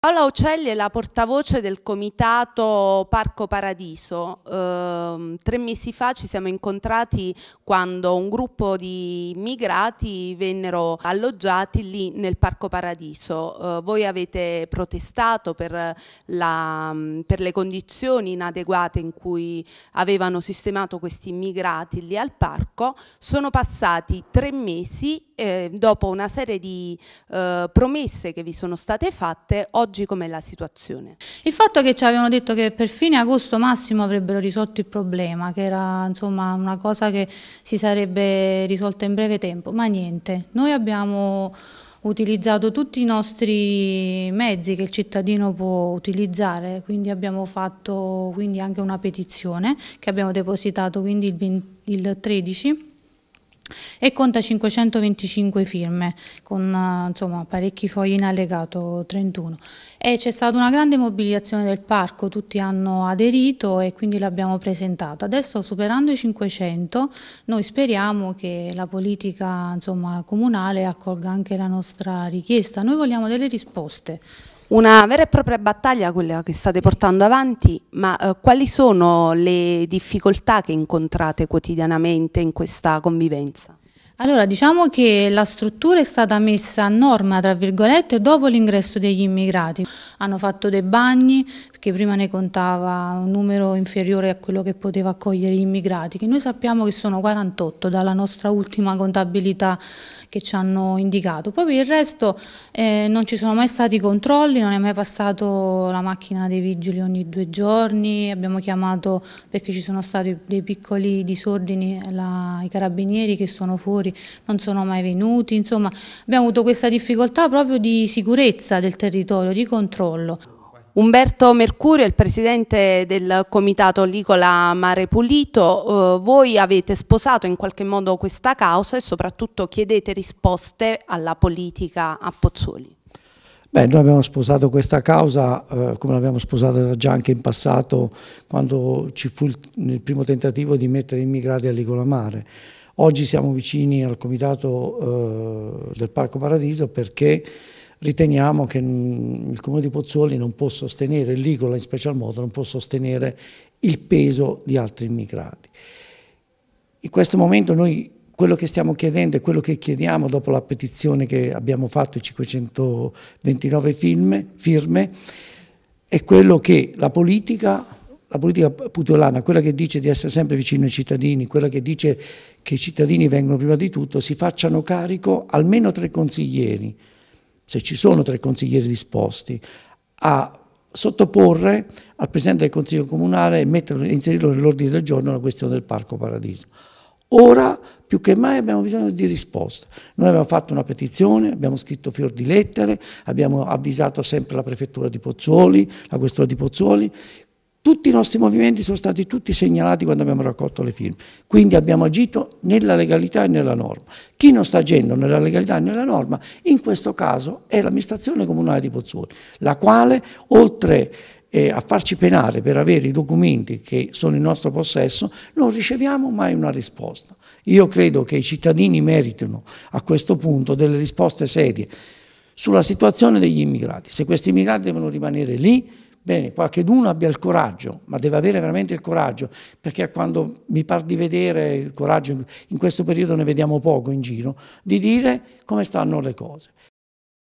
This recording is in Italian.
Paola Uccelli è la portavoce del comitato Parco Paradiso. Eh, tre mesi fa ci siamo incontrati quando un gruppo di immigrati vennero alloggiati lì nel Parco Paradiso. Eh, voi avete protestato per, la, per, le condizioni inadeguate in cui avevano sistemato questi immigrati lì al parco. Sono passati tre mesi eh, dopo una serie di eh, promesse che vi sono state fatte. Oggi com'è la situazione? Il fatto che ci avevano detto che per fine agosto massimo avrebbero risolto il problema, che era insomma una cosa che si sarebbe risolta in breve tempo, ma niente. Noi abbiamo utilizzato tutti i nostri mezzi che il cittadino può utilizzare, quindi abbiamo fatto quindi anche una petizione che abbiamo depositato quindi il, 20, il 13 e conta 525 firme con eh, insomma, parecchi fogli in allegato 31 e c'è stata una grande mobilitazione del parco, tutti hanno aderito e quindi l'abbiamo presentato. Adesso superando i 500 noi speriamo che la politica insomma, comunale accolga anche la nostra richiesta, noi vogliamo delle risposte. Una vera e propria battaglia quella che state portando avanti, ma eh, quali sono le difficoltà che incontrate quotidianamente in questa convivenza? Allora, diciamo che la struttura è stata messa a norma, tra virgolette, dopo l'ingresso degli immigrati. Hanno fatto dei bagni, perché prima ne contava un numero inferiore a quello che poteva accogliere gli immigrati, che noi sappiamo che sono 48 dalla nostra ultima contabilità che ci hanno indicato. Poi per il resto eh, non ci sono mai stati controlli, non è mai passato la macchina dei vigili ogni due giorni, abbiamo chiamato perché ci sono stati dei piccoli disordini, la, i carabinieri che sono fuori non sono mai venuti, insomma abbiamo avuto questa difficoltà proprio di sicurezza del territorio, di controllo. Umberto Mercurio, il presidente del comitato Licola Mare Pulito, eh, voi avete sposato in qualche modo questa causa e soprattutto chiedete risposte alla politica a Pozzuoli. Beh, noi abbiamo sposato questa causa eh, come l'abbiamo sposata già anche in passato quando ci fu il, il primo tentativo di mettere immigrati a Licola Mare. Oggi siamo vicini al comitato eh, del Parco Paradiso perché riteniamo che il Comune di Pozzuoli non può sostenere, l'Icola in special modo, non può sostenere il peso di altri immigrati. In questo momento noi quello che stiamo chiedendo e quello che chiediamo dopo la petizione che abbiamo fatto, i 529 firme, firme è quello che la politica la politica putolana, quella che dice di essere sempre vicino ai cittadini, quella che dice che i cittadini vengono prima di tutto, si facciano carico almeno tre consiglieri, se ci sono tre consiglieri disposti, a sottoporre al Presidente del Consiglio Comunale e inserirlo nell'ordine del giorno la questione del Parco Paradiso. Ora più che mai abbiamo bisogno di risposte. Noi abbiamo fatto una petizione, abbiamo scritto fior di lettere, abbiamo avvisato sempre la prefettura di Pozzuoli, la questura di Pozzuoli, tutti i nostri movimenti sono stati tutti segnalati quando abbiamo raccolto le firme, quindi abbiamo agito nella legalità e nella norma. Chi non sta agendo nella legalità e nella norma, in questo caso è l'amministrazione comunale di Pozzuoli, la quale oltre eh, a farci penare per avere i documenti che sono in nostro possesso, non riceviamo mai una risposta. Io credo che i cittadini meritino a questo punto delle risposte serie sulla situazione degli immigrati. Se questi immigrati devono rimanere lì, Bene, qualcheduno abbia il coraggio, ma deve avere veramente il coraggio, perché quando mi par di vedere il coraggio, in questo periodo ne vediamo poco in giro, di dire come stanno le cose.